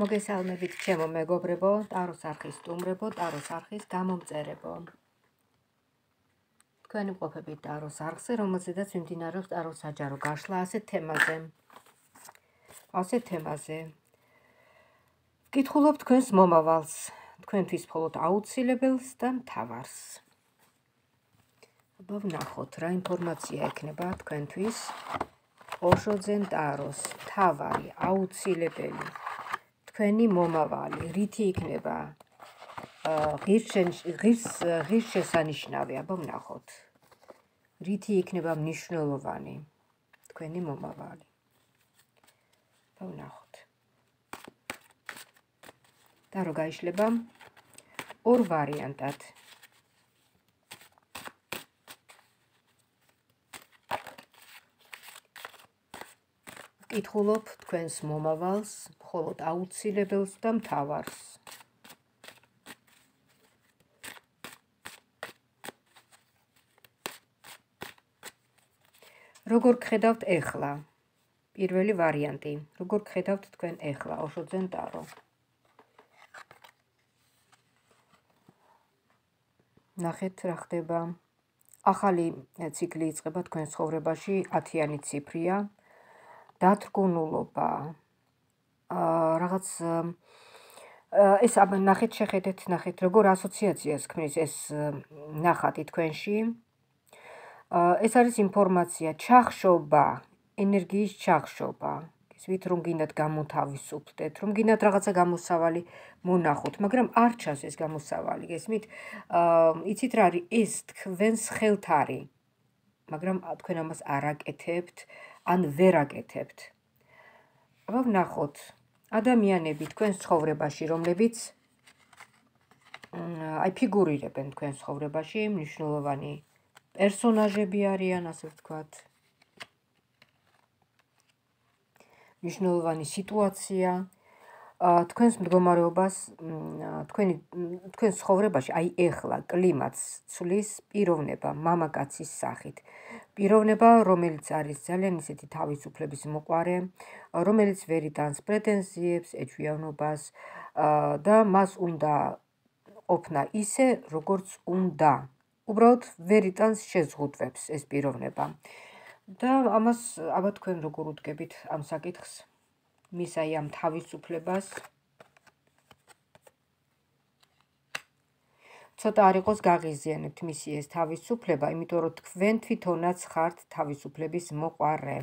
მოგესალმებით ჩემო მეგობრებო, ტაროს არხის სტუმრებო, ტაროს არხის გამომწერებო. თქვენი ყოფებით ტაროს არხზე, რომელზედაც მიმდინარეობს ტაროს საჯარო გაშლა ასეთ თემაზე. ასეთ თემაზე. ვკითხულობ თქვენს მომავალს, თქვენთვის მხოლოდ აუცილებელს და მთავარს. აბა ვნახოთ რა ინფორმაცია ექნება თქვენთვის. ოშოძენ ტაროს თავარი აუცილებელი თქვენი მომავალი რითი იქნება? ღირს ღირს ღირს შესანიშნავი აბა ვნახოთ. რითი იქნება მნიშვნელოვანი თქვენი მომავალი? აბა ვნახოთ. და რო გაიშლება ორ ვარიანტად კითხულობ თქვენს მომავალს, მხოლოდ აუცილებელს და მთავარს. როგორ ხედავთ ეხლა? პირველი ვარიანტი. როგორ ხედავთ თქვენ ეხლა? ოშოძენ ტარო. ნახეთ რა ხდება. ახალი ციკლი იწყება თქვენ ცხოვრებაში, 10-იანი ციფრია. დათრგუნულობა. აა რაღაც ეს აბა ნახეთ შეხედეთ ნახეთ როგორ ასოციაციას ქმნის ეს ნახატი თქვენში. ეს არის ინფორმაცია ჩახშობა ენერგიის ჩახშობა. ისვით რომ გინდათ გამოთავისუფლდეთ რომ გინდათ რაღაცა გამოსავალი მონახოთ მაგრამ არ ჩანს ეს გამოსავალი. გესმით აა იცით რა არის? ეს თქვენს ხელთ არის მაგრამ თქვენ ამას არ აკეთებთ ან ვერ აკეთებთ. აბა ვნახოთ ადამიანები თქვენს ცხოვრებაში, რომლებიც აი ფიგურირებენ თქვენს ცხოვრებაში, მნიშვნელოვანი პერსონაჟები არიან, ასე ვთქვათ. მნიშვნელოვანი სიტუაცია, თქვენს მდგომარეობას თქვენი თქვენს ცხოვრებაში აი ეხლა კლიმატს ცulis პიროვნება მამაკაცის სახით. პიროვნება რომელიც არის ძალიან ისეთი თავისუფლების მოყარე რომელიც ვერ იტანს პრეტენზიებს ეჩვიანობას და მას უნდა ყოფნა ისე როგორც უნდა. უბრალოდ ვერ იტანს შეზღუდვებს ეს პიროვნება. და ამას აბა თქვენ როგორ უდგებით ამ საკითხს მის აი ამ თავისუფლებას ცოტა არ იყოს გაღიზიანებთ მისი ეს თავისუფლება, იმიტომ რომ თქვენ თვითონაც ხართ თავისუფლების მოყარე.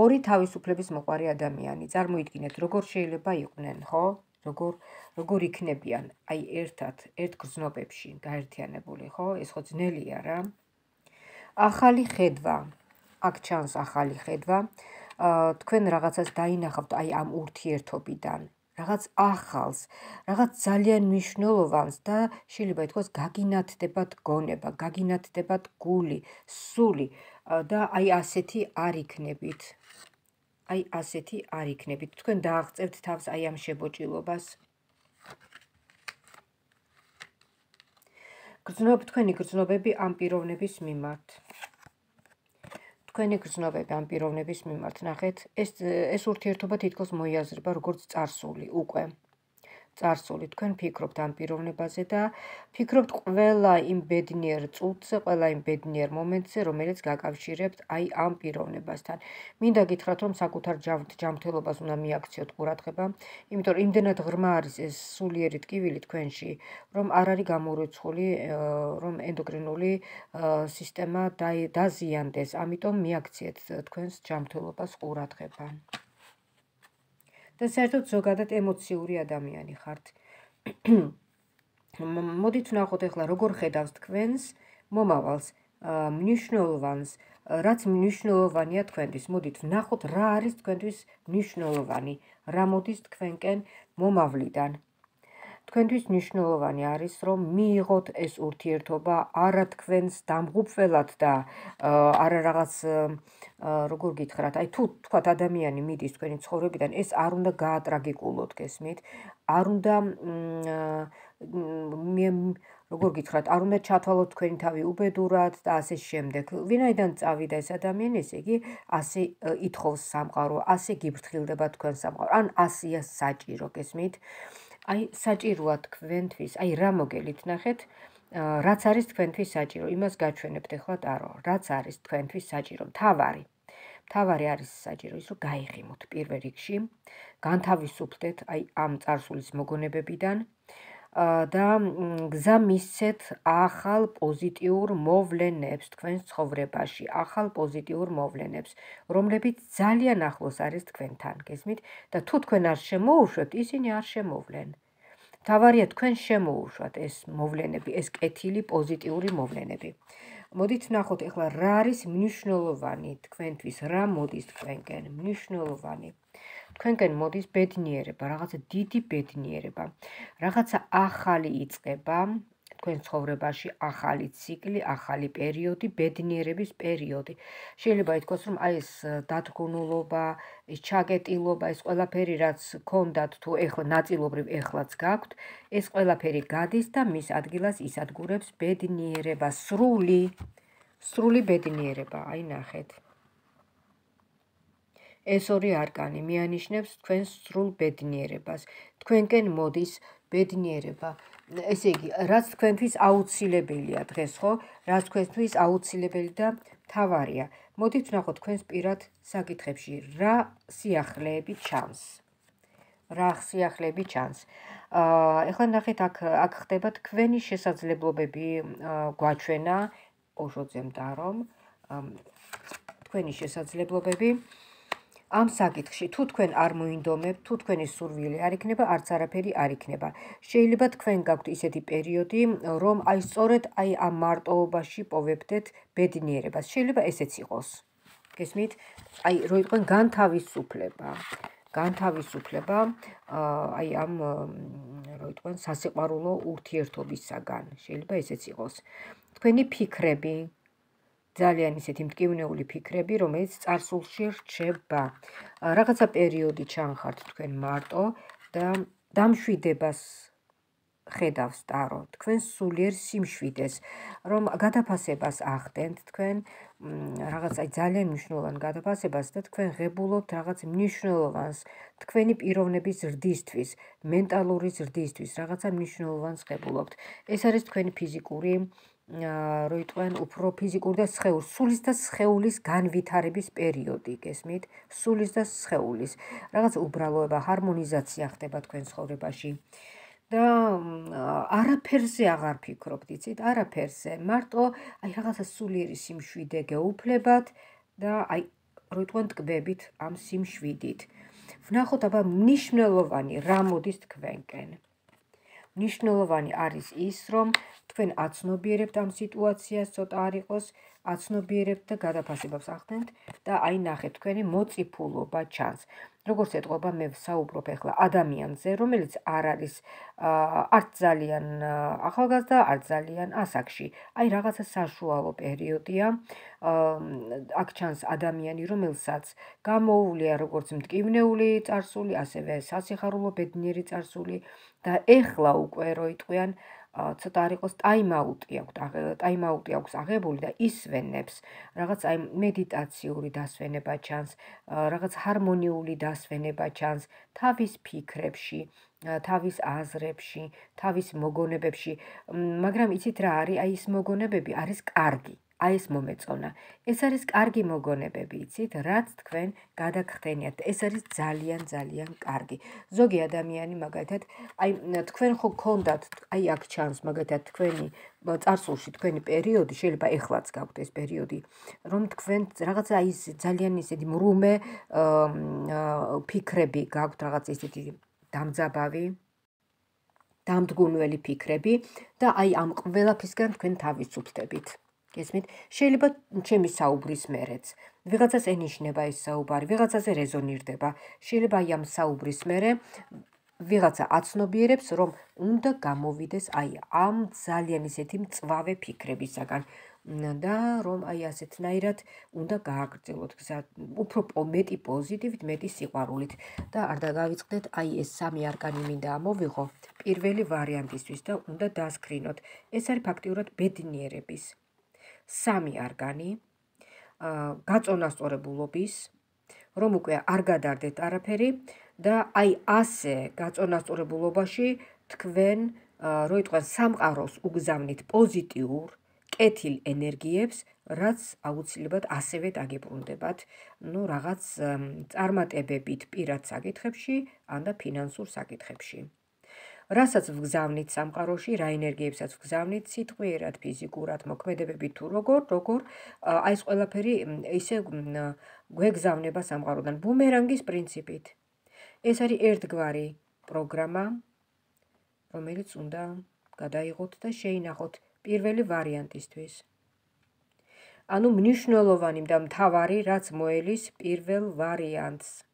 ორი თავისუფლების მოყარე ადამიანი. წარმოიდგინეთ, როგორ შეიძლება იყვნენ, ხო? როგორ როგორ იქნებიან აი ერთად ერთ გზნობებში გაერთიანებული, ხო? ეს ხო ძნელია რა. ახალი ხედვა. აქ ჩანს ახალი ხედვა. თქვენ რაღაცას დაინახავთ აი ამ ურთიერთობიდან რაღაც ახალს, რაღაც ძალიან მნიშვნელოვანს და შეიძლება ითქვას გაგინათდებათ გონება, გაგინათდებათ გული, სული და აი ასეთი არ იქნებით. აი ასეთი არ იქნებით. თქვენ დააღწევთ თავს აი ამ შებოჭილობას. გრძნობ თქვენი გრძნობები ამ პიროვნების მიმართ. თქვენი გრძნობები ამ პიროვნების მიმართ ნახეთ. ეს ეს ურთიერთობა თითქოს მოიაზრება როგორც წარსული უკვე წარსული თქვენ ფიქრობთ ამ პიროვნებაზე და ფიქრობთ ყველა იმ ბედნიერ წუთზე, ყველა იმ ბედნიერ მომენტზე, რომელიც გაკავშირებთ აი ამ პიროვნებასთან. მინდა გითხრათ, რომ საკუთარ ჯანმრთელობას უნდა მიაქციოთ ყურადღება, იმიტომ რომ იმდენად ღრმა არის ეს სულიერი ტკივილი თქვენში, რომ არ არის გამორიცხული, რომ ენდოკრინული სისტემა დაზიანდეს, ამიტომ მიაქციეთ თქვენს ჯანმრთელობას ყურადღება. და საერთოდ ზოგადად ემოციური ადამიანი ხართ. მოდით ვნახოთ ახლა როგორ ხედავს თქვენს მომავალს, მნიშვნელოვანს, რაც მნიშვნელოვანია თქვენთვის. მოდით ვნახოთ რა არის თქვენთვის მნიშვნელოვანი, რა მოდის თქვენკენ მომავლიდან. თქვენთვის მნიშვნელოვანი არის რომ მიიღოთ ეს ურთიერთობა არა თქვენს დამღუპველად და არა რაღაც როგორ გითხრათ აი თუ თქვათ ადამიანი მიდის თქვენი ცხოვრებიდან ეს არ უნდა გაატრაგიკულოთ გესმით არ უნდა მე როგორ გითხრათ, არ უნდა ჩათვალოთ თქვენი თავი უბედურად და ასე შემდეგ. ვინაიდან წავიდა ეს ადამიანი, ესე იგი, ასე ითხოვს სამყარო, ასე გიფრთხილდება თქვენ სამყარო. ან ასეა საჭირო, გესმით? აი, საჭიროა თქვენთვის, აი რა მოგელით ნახეთ? რაც არის თქვენთვის საჭირო, იმას გაჩვენებთ ახლა ტარო. რაც არის თქვენთვის საჭირო, თავარი. თავარი არის საჭირო ის, რომ გაიღიმოთ პირველ რიგში, განთავისუფლდეთ აი ამ წარსულის მოგონებებიდან. და გზა მისცეთ ახალ პოზიტიურ მოვლენებს თქვენს ცხოვრებაში, ახალ პოზიტიურ მოვლენებს, რომლებიც ძალიან ახლოს არის თქვენთან, გესმით? და თუ თქვენ არ შემოუშვებთ, ისინი არ შემოვლენ. თავარია თქვენ შემოუშვათ ეს მოვლენები, ეს კეთილი პოზიტიური მოვლენები. მოდით ნახოთ ახლა რა არის მნიშვნელოვანი თქვენთვის, რა მოდის თქვენკენ, მნიშვნელოვანი. თქვენკენ მოდის ბედნიერება, რაღაცა დიდი ბედნიერება. რაღაცა ახალი იწება თქვენ ცხოვრებაში, ახალი ციკლი, ახალი პერიოდი, ბედნიერების პერიოდი. შეიძლება ითქვას, რომ აი ეს დათგუნულობა, ეს ჩაგეტილობა, ეს ყველაფერი რაც ქონდათ თუ ეხლა ნაწილობრივ ეხლაც გაქვთ, ეს ყველაფერი გადის და მის ადგილას ისადგურებს ბედნიერება, სრული სრული ბედნიერება, აი ნახეთ. ეს ორი არკანი მიანიშნებს თქვენს სრულ ბედნიერებას. თქვენკენ მოდის ბედნიერება. ესე იგი, რაც თქვენთვის აუცილებელია დღეს, ხო? რაც თქვენთვის აუცილებელი და თავარია. მოდით ვნახოთ თქვენს პირად საკითხებში, რა სიახლეები ჩანს. რა სიახლეები ჩანს. აა, ეხლა ნახეთ აქ აქ ხდება თქვენი შესაძლებლობები გვაჩვენა ოშოძემ დარომ თქვენი შესაძლებლობები ამ საკითხში თუ თქვენ არ მოინდომებთ, თუ თქვენი სურვილი არ იქნება, არც არაფერი არ იქნება. შეიძლება თქვენ გაქვთ ისეთი პერიოდი, რომ აი სწორედ აი ამ მარტოობაში პოვებდეთ ბედნიერებას. შეიძლება ესეც იყოს. გესმით? აი რო იყვენ განთავისუფლება. განთავისუფლება აი ამ რო იყვენ სასიყვარულო ურთიერთობისაგან. შეიძლება ესეც იყოს. თქვენი ფიქრები ძალიან ისეთი მტკივნეული ფიქრები, რომელიც წარსულში რჩება. რაღაცა პერიოდი ჩანხართ თქვენ მარტო და დამშვიდებას ხედავს ტარო თქვენ სულიერ სიმშვიდეს რომ გადაფასებას ახდენთ თქვენ რაღაც აი ძალიან მნიშვნელოვან გადაფასებას და თქვენ ღებულობთ რაღაც მნიშვნელოვანს თქვენი პიროვნების ზრდისთვის მენტალური ზრდისთვის რაღაცა მნიშვნელოვანს ღებულობთ ეს არის თქვენი ფიზიკური რო იტყვენ უფრო ფიზიკური და სხეულის სულის და სხეულის განვითარების პერიოდი გესმით სულის და სხეულის რაღაც უბრალოება ჰარმონიზაცია ხდება თქვენ ცხოვრებაში და არაფერზე აღარ ფიქრობთ, იცით? არაფერზე. მარტო აი რაღაცა სულიერი სიმშვიდე გეუფლებათ და აი როიტყვენ ტკბებით ამ სიმშვიდით. ვნახოთ აბა მნიშვნელოვანი რა მოდის თქვენკენ. მნიშვნელოვანი არის ის, რომ თქვენ აცნობიერებთ ამ სიტუაციას, ცოტა არ იყოს, აცნობიერებთ და გადაფასებას ახდენთ და აი ნახეთ, თქვენი მოწიფულობა ჩანს. როგორც ეთყობა მე ვსაუბრობ ახლა ადამიანზე, რომელიც არ არის არც ძალიან ახალგაზრდა, არც ძალიან ასაკში. აი რაღაცა საშუალო პერიოდია. აქ ჩანს ადამიანი, რომელსაც გამოუვლია როგორც მტკივნეული წარსული, ასევე სასიხარულო ბედნიერი წარსული და ეხლა უკვე რო იტყვიან ცოტა არ იყოს ტაიმაუტი აქვს ტაიმაუტი აქვს აღებული და ისვენებს. რაღაც აი მედიტაციური დასვენება ჩანს რაღაც ჰარმონიული დასვენება ჩანს თავის ფიქრებში თავის აზრებში თავის მოგონებებში. მაგრამ იცით რა არის? აი ეს მოგონებები არის კარგი აი ეს მომეწონა. ეს არის კარგი მოგონებები, იცით, რაც თქვენ გადაგხდენიათ. ეს არის ძალიან ძალიან კარგი. ზოგი ადამიანი მაგალითად, აი თქვენ ხო გქონდათ, აი აქ ჩანს მაგალითად თქვენი წარსულში თქვენი პერიოდი, შეიძლება ეხლაც გაქვთ ეს პერიოდი, რომ თქვენ რაღაცა აი ძალიან ისეთი მრუმე ფიქრები გაქვთ, რაღაც ისეთი დამძაბავი დამდგუნველი ფიქრები და აი ამ ყველაფისგან თქვენ თავისუფლდებით. გესმით? შეიძლება ჩემი საუბრის მერეც ვიღაცას ენიშნება ეს საუბარი, ვიღაცაზე რეზონირდება. შეიძლება აი ამ საუბრის მერე ვიღაცა აცნობიერებს, რომ უნდა გამოვიდეს აი ამ ძალიან ისეთი მწვავე ფიქრებისაგან. და რომ აი ასეთნაირად უნდა გააგრძელოთ გზა უფრო მეტი პოზიტივით, მეტი სიყვარულით და არ დაგავიწყდეთ აი ეს სამი არკანი მინდა ამოვიღო პირველი ვარიანტისთვის და უნდა დასკრინოთ. ეს არის ფაქტიურად ბედნიერების სამი არკანი გაწონასწორებულობის რომ უკვე არ გადარდეთ არაფერი და აი ასე გაწონასწორებულობაში თქვენ როიტყვენ სამყაროს უგზავნით პოზიტიურ კეთილ ენერგიებს, რაც აუცილებლად ასევე დაგიბრუნდებათ, ну, რაღაც წარმატებებით პირად საკითხებში, ან და ფინანსურ საკითხებში. რასაც ვგზავნით სამყაროში, რა ენერგიებსაც ვგზავნით სიტყვიერად, ფიზიკურად, მოქმედებებით თუ როგორ, როგორ აი ეს ყველაფერი ისე გვეგზავნება სამყაროდან ბუმერანგის პრინციპით. ეს არის ერთგვარი პროგრამა, რომელიც უნდა გადაიღოთ და შეინახოთ პირველი ვარიანტისთვის. ანუ მნიშვნელოვანი და მთავარი, რაც მოელის პირველ ვარიანტს.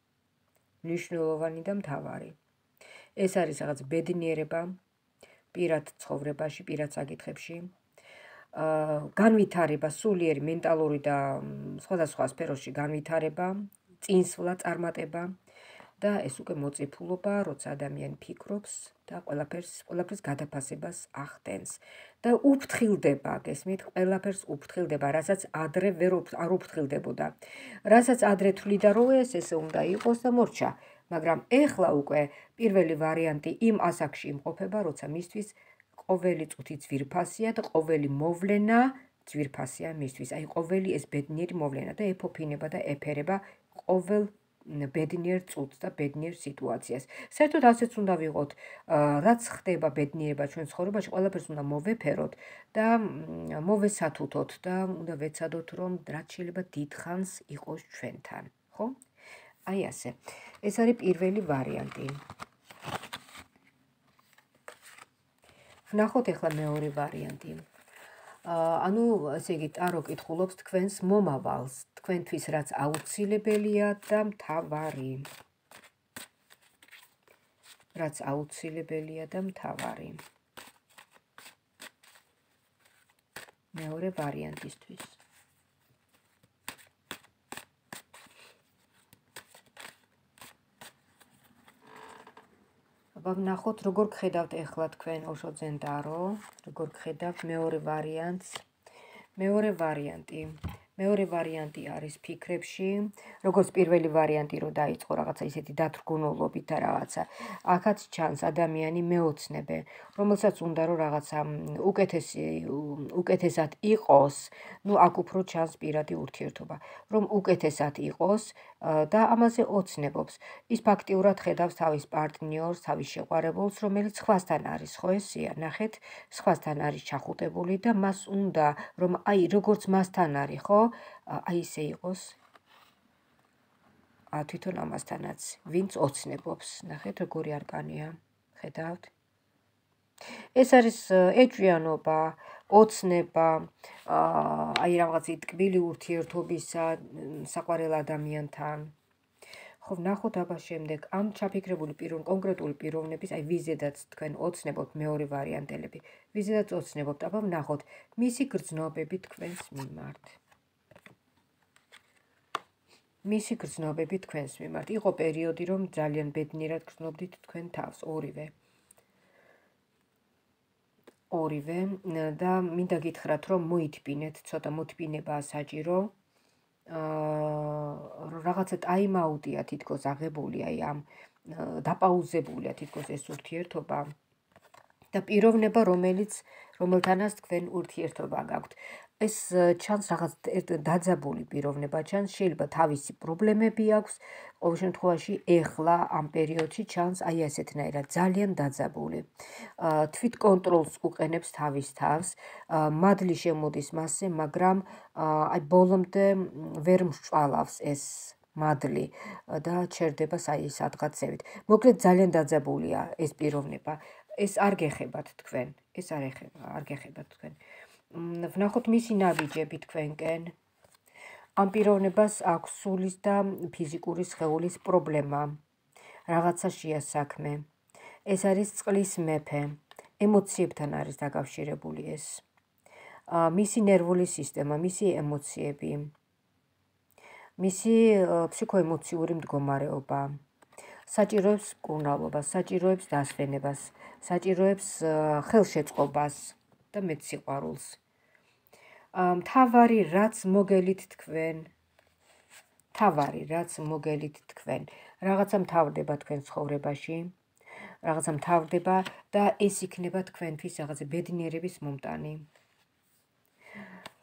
მნიშვნელოვანი და მთავარი. ეს არის რაღაც ბედნიერება პირად ცხოვრებაში, პირად საკითხებში. აა განვითარება, სულიერი მენტალური და სხვადასხვა სფეროში განვითარება, წინსვლა, წარმატება. და ეს უკვე მოწიფულობა, როცა ადამიანი ფიქრობს და ყველაფერს ყველაფერს გადაფასებას ახდენს და უფრთხილდება, გესმით, ყველაფერს უფრთხილდება, რასაც ადრე ვერ არ უფრთხილდებოდა. რასაც ადრე თვლიდა, რომ ეს ესე უნდა იყოს და მორჩა, მაგრამ ეხლა უკვე პირველი ვარიანტი იმ ასაკში იმყოფება, როცა მისთვის ყოველი წუთი ძვირფასია და ყოველი მოვლენა ძვირფასია მისთვის. აი ყოველი ეს ბედნიერი მოვლენა და ეფოფინება და ეფერება ყოველ ბედნიერ წუთს და ბედნიერ სიტუაციას. საერთოდ ასეც უნდა ვიყოთ, რაც ხდება ბედნიერება ჩვენ ცხოვრებაში, ყველაფერს უნდა მოვეფეროთ და მოვესათუთოთ და უნდა ვეცადოთ, რომ რაც შეიძლება დიდხანს იყოს ჩვენთან, ხო? აი ასე. ეს არის პირველი ვარიანტი. ვნახოთ ახლა მეორე ვარიანტი. ანუ ესე იგი ტარო კითხულობს თქვენს მომავალს, თქვენთვის რაც აუცილებელია და მთავარი. რაც აუცილებელია და მთავარი. მეორე ვარიანტისთვის. აბა ვნახოთ როგორ გხედავთ ახლა თქვენ ოშოძენ დარო, როგორ გხედავთ მეორე ვარიანტს. მეორე ვარიანტი. მეორე ვარიანტი არის ფიქრებში, როგორც პირველი ვარიანტი რო დაიწყო რაღაცა ისეთი დათრგუნულობით და რაღაცა. ახაც ჩანს ადამიანი მეოცნებე, რომელსაც უნდა რომ რაღაცა უკეთესი უკეთესად იყოს, ну აქ უფრო ჩანს პირადი ურთიერთობა, რომ უკეთესად იყოს და ამაზე ოცნებობს. ის ფაქტიურად ხედავს თავის პარტნიორს, თავის შეყვარებულს, რომელიც სხვასთან არის, ხო ესია, ნახეთ, სხვასთან არის ჩახუტებული და მას უნდა რომ აი როგორც მასთან არის, ხო? აი ესე იყოს. ა თვითონ ამასთანაც ვინც ოცნებობს. ნახეთ როგორი არკანია ხედავთ. ეს არის ეჭვიანობა ოცნება აი რაღაც იტკბილი ურთიერთობისა საყვარელ ადამიანთან. ხო ნახოთ აბა შემდეგ. ამ ჩაფიქრებული პირონ კონკრეტული პიროვნების აი ვიზედაც თქვენ ოცნებობთ მეორე ვარიანტელები ვიზედაც ოცნებობთ. აბა ნახოთ. მისი გრძნობები თქვენს მიმართ მისი გრძნობები თქვენს მიმართ. იყო პერიოდი, რომ ძალიან ბედნიერად გრძნობდით თქვენ თავს, ორივე. ორივე და მინდა გითხრათ, რომ მოითბინეთ, ცოტა მოთბინებაა საჭირო. აა რაღაცა ტაიმაუტია თითქოს აღებული, აი ამ დაპაუზებულია თითქოს ეს ურთიერთობა. და პიროვნება, რომელიც რომელთანაც თქვენ ურთიერთობა გაქვთ. ეს ჩანს რაღაც დაძაბული პიროვნება ჩანს, შეიძლება თავისი პრობლემები აქვს, ყოველ შემთხვევაში ეხლა ამ პერიოდში ჩანს აი ასეთნაირად ძალიან დაძაბული. აა თვით კონტროლს უყენებს თავის თავს, მადლი შემოდის მასზე, მაგრამ აი ბოლომდე ვერ მსწვალავს ეს მადლი და ჩერდება აი სადღაცებით. მოკლედ ძალიან დაძაბულია ეს პიროვნება. ეს არ გეხებათ თქვენ. ეს არ ეხება, არ გეხებათ თქვენ. ვნახოთ მისი ნაბიჯები თქვენკენ. ამ პიროვნებას აქვს სულის და ფიზიკური სხეულის პრობლემა. რაღაცა შეასაქმე. ეს არის წყლის მეფე. ემოციებთან არის დაკავშირებული ეს. მისი ნერვული სისტემა, მისი ემოციები, მისი ფსიქოემოციური მდგომარეობა საჭიროებს კურნალობას, საჭიროებს დასვენებას, საჭიროებს ხელშეწყობას და მეც სიყვარულს. მთავარი რაც მოგელით თქვენ. თავარი რაც მოგელით თქვენ. რაღაცა მთავრდება თქვენ ცხოვრებაში. რაღაცა მთავრდება და ეს იქნება თქვენთვის რაღაცა ბედნიერების მომტანი.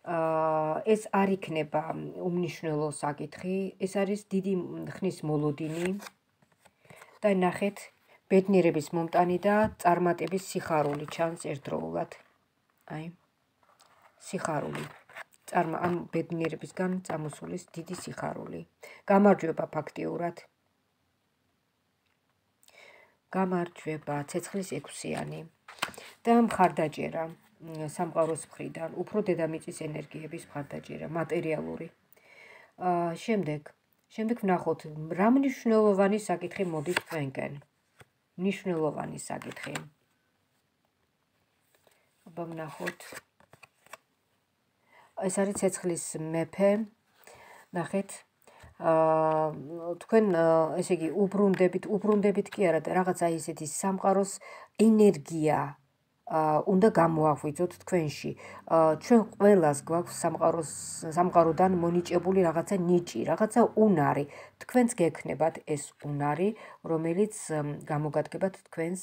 აა ეს არ იქნება უმნიშვნელო საკითხი. ეს არის დიდი ხნის მოლოდინი. და ნახეთ ბედნიერების მომტანი და წარმატების სიხარული ჩანს ერთდროულად. აი სიხარული წარმა ამ ბედნიერებისგან წამოსulis დიდი სიხარული. გამარჯვება ფაქტიურად. გამარჯვება ცეცხლის ექვსიანი და მხარდაჭერა სამყაროს მხრიდან, უფრო დედამიწის ენერგიების მხარდაჭერა, მატერიალური. აა შემდეგ, შემდეგ ვნახოთ რა მნიშვნელოვანი საკითხი მოდის თქვენკენ. მნიშვნელოვანი საკითხი. აბა ვნახოთ ეს არის ცეცხლის მეფე. ნახეთ. აა თქვენ ესე იგი უბრუნდებით, უბრუნდებით კი არა და რაღაცა ისეთი სამყაროს ენერგია აა უნდა გამოაღვიძოთ თქვენში. აა ჩვენ ყველას გვაქვს სამყაროს სამყაროდან მონიჭებული რაღაცა ნიჭი, რაღაცა უნარი. თქვენც გექნებათ ეს უნარი, რომელიც გამოგადგებათ თქვენს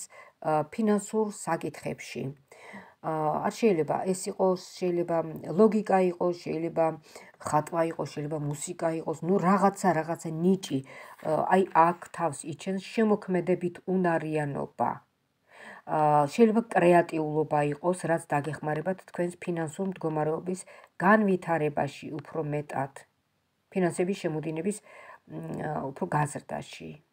ფინანსურ საკითხებში. არ შეიძლება ეს იყოს, შეიძლება ლოგიკა იყოს, შეიძლება ხატვა იყოს, შეიძლება მუსიკა იყოს, ну რაღაცა, რაღაცა ნიჭი. აი აქ თავს იჩენს შემოქმედებით უნარიანობა. აა შეიძლება კრეატიულობა იყოს, რაც დაგეხმარებათ თქვენს ფინანსურ მდგომარეობის განვითარებაში უფრო მეტად. ფინანსების შემოდინების უფრო გაზრდაში.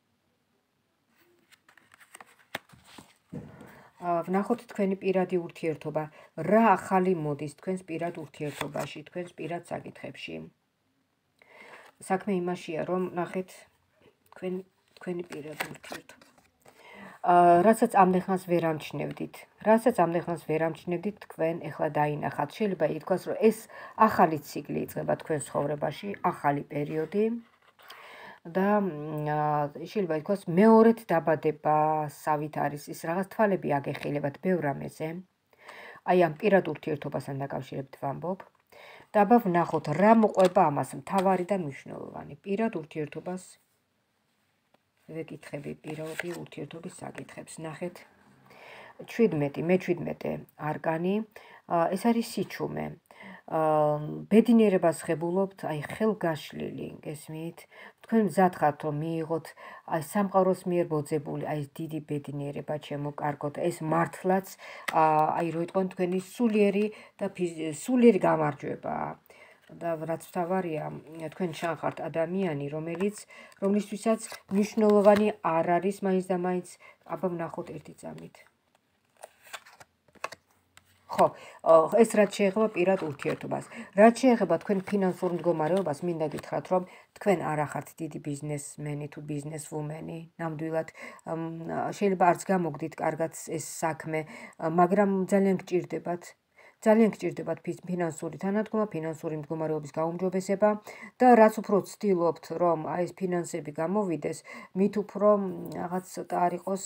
ვნახოთ თქვენი პირადი ურთიერთობა, რა ახალი მოდის თქვენს პირად ურთიერთობაში, თქვენს პირად საკითხებში. საქმე იმაშია, რომ ნახეთ თქვენ თქვენი პირადი ურთიერთობა. აა, რასაც ამდენხანს ვერ ამჩნევდით, რასაც ამდენხანს ვერ ამჩნევდით, თქვენ ეხლა დაინახათ. შეიძლება ითქვას, რომ ეს ახალი ციკლი იწყება თქვენ ცხოვრებაში, ახალი პერიოდი. და შეიძლება ითქვას მეორედ დაბადება სავით არის ის რაღაც თვალები აგეხილებათ ბევრ ამაზე აი ამ პირად ურთიერთობასთან დაკავშირებით ვამბობ. და აბა ვნახოთ რა მოყვება ამას მთავარი და მნიშვნელოვანი. პირად ურთიერთობას ვეკითხები პირადი ურთიერთობის საკითხებს. ნახეთ. 17 მე-17 არკანი ეს არის სიჩუმე ბედინიერებას ხებულობთ, აი ხელგაშლილი, გესმით? თქვენ მზად ხართ რომ მიიღოთ აი სამყაროს მიერ ბოძებული აი ეს დიდი ბედინიერება ჩემო კარგოთ, ეს მართლაც აი რო იტყვენ თქვენი სულიერი და სულიერი გამარჯვება. და რაც თავარია, თქვენ შანხართ ადამიანი, რომელიც რომლისთვისაც მნიშვნელოვანი არ არის მაინც და მაინც აბა ვნახოთ ერთი წამით. ხო, ეს რაც შეეხება პირად ურთიერთობას. რაც შეეხება თქვენ ფინანსურ მდგომარეობას, მინდა გითხრათ, რომ თქვენ არ ახართ დიდი ბიზნესმენი თუ ბიზნესვუმენი, ნამდვილად შეიძლება არც გამოგდით კარგად ეს საქმე, მაგრამ ძალიან გჭირდებათ ძალიან გჭირდებათ ფინანსური თანადგომა, ფინანსური მდგომარეობის გაუმჯობესება და რაც უფრო ცდილობთ, რომ აი ეს ფინანსები გამოვიდეს, მით უფრო რაღაც ცოტა არ იყოს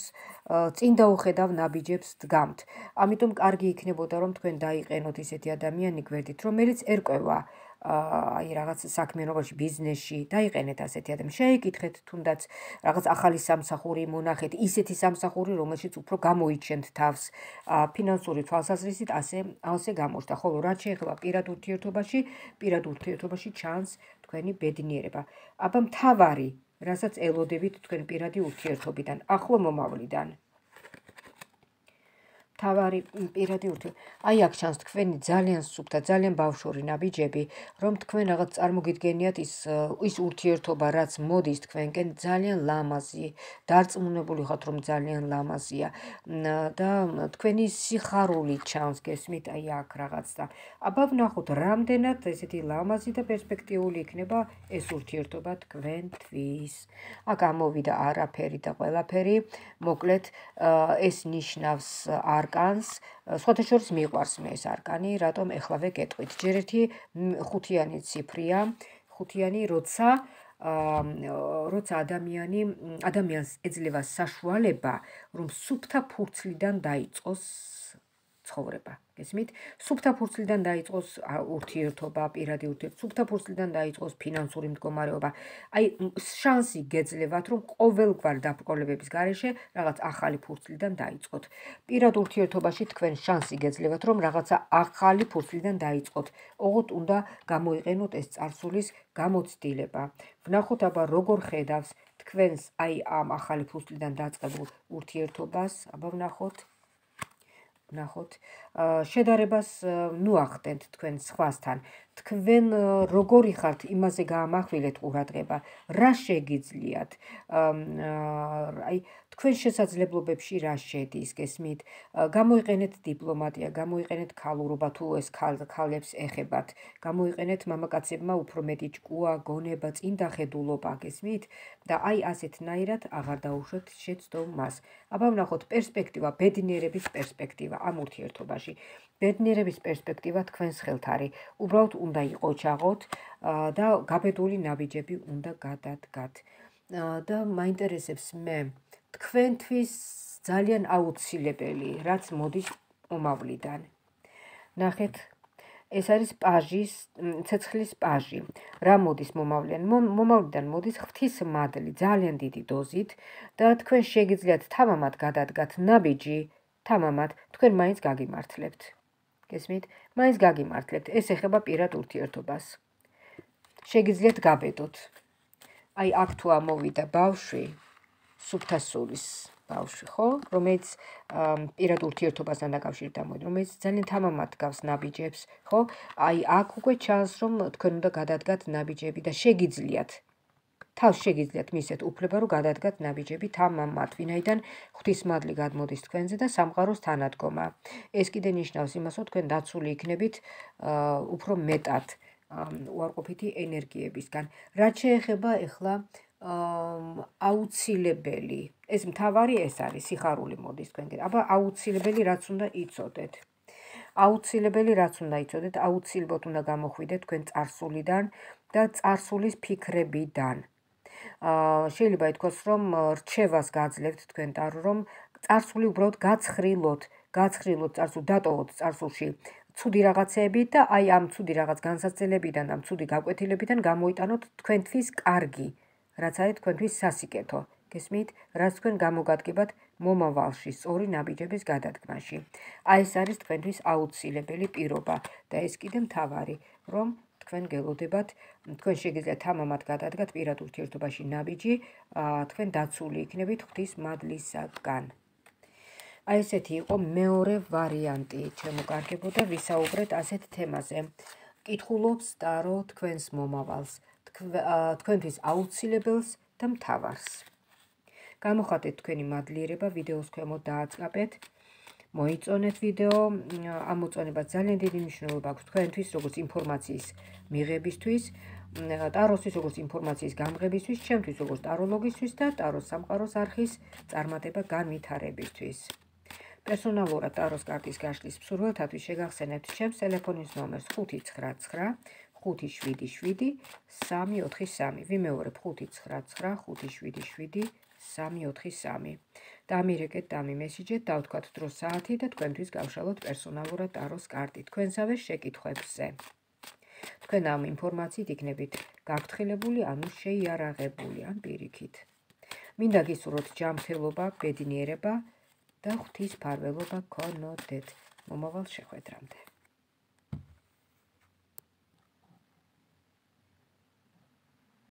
წინ დაუხედავ ნაბიჯებს დგამთ. ამიტომ კარგი იქნებოდა, რომ თქვენ დაიყენოთ ისეთი ადამიანი გვერდით, რომელიც ერკვევა აი რაღაც საქმიანობაში, ბიზნესში დაიყენეთ ასეთი ადამიანი. შეიკითხეთ თუნდაც რაღაც ახალი სამსახური მონახეთ, ისეთი სამსახური, რომელშიც უფრო გამოიჩენთ თავს ფინანსური თვალსაზრისით, ასე ასე გამოჩნდა. ხოლო რაც შეეხება პირად ურთიერთობაში, პირად ურთიერთობაში ჩანს თქვენი ბედნიერება. აბა მთავარი, რასაც ელოდებით თქვენ პირადი ურთიერთობიდან, ახლო მომავლიდან. თავარი პირადი ურთი. აი აქ ჩანს თქვენი ძალიან სუფთა, ძალიან ბავშვური ნაბიჯები, რომ თქვენ რაღაც წარმოგიდგენიათ ის ის ურთიერთობა, რაც მოდის თქვენკენ ძალიან ლამაზი, დარწმუნებული ხართ, რომ ძალიან ლამაზია და თქვენი სიხარული ჩანს გესმით აი აქ რაღაც და აბა ვნახოთ, რამდენად ესეთი ლამაზი და პერსპექტიული იქნება ეს ურთიერთობა თქვენთვის. აქ ამოვიდა არაფერი და ყველაფერი. მოკლედ ეს ნიშნავს არ არკანს, სხვათა შორის მიყვარს მე ეს არკანი, რატომ ეხლავე გეტყვით. ჯერ ერთი ხუთიანი ციფრია, ხუთიანი, როცა როცა ადამიანი ადამიანს ეძლევა საშუალება, რომ სუფთა ფურცლიდან დაიწყოს ცხოვრება. გესმით? სუფთა ფურცლიდან დაიწყოს ურთიერთობა, პირადი ურთიერთობა, სუფთა ფურცლიდან დაიწყოს ფინანსური მდგომარეობა. აი, შანსი გეძლევათ, რომ ყოველგვარ დაბრკოლებების გარეშე რაღაც ახალი ფურცლიდან დაიწყოთ. პირად ურთიერთობაში თქვენ შანსი გეძლევათ, რომ რაღაცა ახალი ფურცლიდან დაიწყოთ. ოღონდ უნდა გამოიყენოთ ეს წარსულის გამოცდილება. ვნახოთ აბა როგორ ხედავს თქვენს აი ამ ახალი ფურცლიდან დაწყებულ ურთიერთობას, აბა ვნახოთ. ნახოთ შედარებას ნუ ახდენთ თქვენ სხვასთან. თქვენ როგორი ხართ იმაზე გაამახვილეთ ყურადღება? რა შეგიძლიათ? აი თქვენ შესაძლებლობებში რა შედის გესმით? გამოიყენეთ დიპლომატია გამოიყენეთ ქალურობა თუ ეს ქალებს ეხებათ. გამოიყენეთ მამაკაცებმა უფრო მეტი ჭკუა გონება წინდა ხედულობა გესმით? და აი ასეთნაირად აღარ დაუშვეთ შეცდომას აბა ვნახოთ პერსპექტივა ბედნიერების პერსპექტივა ამ ურთიერთობაში. ბედნიერების პერსპექტივა თქვენს ხელთ არის უბრალოდ უნდა იყოჩაღოთ და გაბედული ნაბიჯები უნდა გადადგათ და მაინტერესებს მე თქვენთვის ძალიან აუცილებელი, რაც მოდის მომავლიდან. ნახეთ, ეს არის პაჟის, ცეცხლის პაჟი. რა მოდის მომავლიდან? მომავლიდან მოდის ღვთის მადლი, ძალიან დიდი დოზით და თქვენ შეგიძლიათ თამამად გადადგათ ნაბიჯი, თამამად, თქვენ მაინც გაგიმართლებთ. გესმით? მაინც გაგიმართლებთ. ეს ეხება პირად ურთიერთობას. შეგიძლიათ გაბედოთ. აი, აქ თუ ამოვიდა ბავშვი, სუფთასულის ბავშვი, ხო? რომელიც პირად ურთიერთობასთან დაკავშირებით ამოდი, რომელიც ძალიან თამამად გავს ნაბიჯებს, ხო? აი, აქ უკვე ჩანს, რომ თქვენ უნდა გადადგათ ნაბიჯები და შეგიძლიათ თავს შეგიძლიათ მისეთ უფლება, რომ გადადგათ ნაბიჯები თამამად, ვინაიდან ღვთისმადლი გადმოდის თქვენზე და სამყაროს თანადგომა. ეს კიდე ნიშნავს იმას, რომ თქვენ დაცული იქნებით უფრო მეტად უარყოფითი ენერგიებისგან. რაც შეეხება ახლა აუცილებელი ეს მთავარი ეს არის სიხარული მოდის თქვენგან აბა აუცილებელი რაც უნდა იცოდეთ. აუცილებელი რაც უნდა იცოდეთ აუცილებლად უნდა გამოხვიდეთ თქვენ წარსულიდან და წარსულის ფიქრებიდან. აა შეიძლება ითქვას რომ რჩევას გაძლევთ თქვენთან რომ წარსული უბრალოდ გაცხრილოთ გაცხრილოთ წარსულ დატოვოთ წარსულში ცუდი რაღაცეები და აი ამ ცუდი რაღაც განსაცდელებიდან ამ ცუდი გაკვეთილებიდან გამოიტანოთ თქვენთვის კარგი რაც არის თქვენთვის სასიკეთო. გესმით? რაც თქვენ გამოგადგებათ მომავალში სწორი ნაბიჯების გადადგმაში. აი ეს არის თქვენთვის აუცილებელი პირობა და ეს კიდე მთავარი, რომ თქვენ გელოდებათ, თქვენ შეგიძლიათ თამამად გადადგათ პირად ურთიერთობაში ნაბიჯი, თქვენ დაცული იქნებით ღვთის მადლისაგან. აი ესეთი იყო მეორე ვარიანტი, შემოგარგებოდა და ვისაუბრეთ ასეთ თემაზე. კითხულობს დარო თქვენს მომავალს. თქვენთვის აუცილებელს და მთავარს. გამოხატეთ თქვენი მადლიერება ვიდეოს ქვემოთ დააწყაპეთ. მოიწონეთ ვიდეო, ამ მოწონებას ძალიან დიდი მნიშვნელობა აქვს თქვენთვის, როგორც ინფორმაციის მიღებისთვის, ტაროსის როგორც ინფორმაციის გამღებისთვის, ჩემთვის როგორც ტაროლოგისთვის და ტაროს სამყაროს არხის წარმატება განვითარებისთვის. პერსონალურად ტაროს კარტის გაშლის მსურველთათვის შეგახსენებთ ჩემს ტელეფონის ნომერს 599 577-343. ვიმეორებ 599-577-343. დამირეკეთ დამი მესიჯეთ, დავთქვათ დრო საათი და თქვენთვის გავშალოთ პერსონალურად ტაროს კარტი თქვენსავე შეკითხვებზე. თქვენ ამ ინფორმაციით იქნებით გაფრთხილებული, ანუ შეიარაღებული, ან პირიქით. მინდა გისურვოთ ჯანმრთელობა, ბედნიერება და ღვთის ფარველობა გქონოდეთ. მომავალ შეხვედრამდე.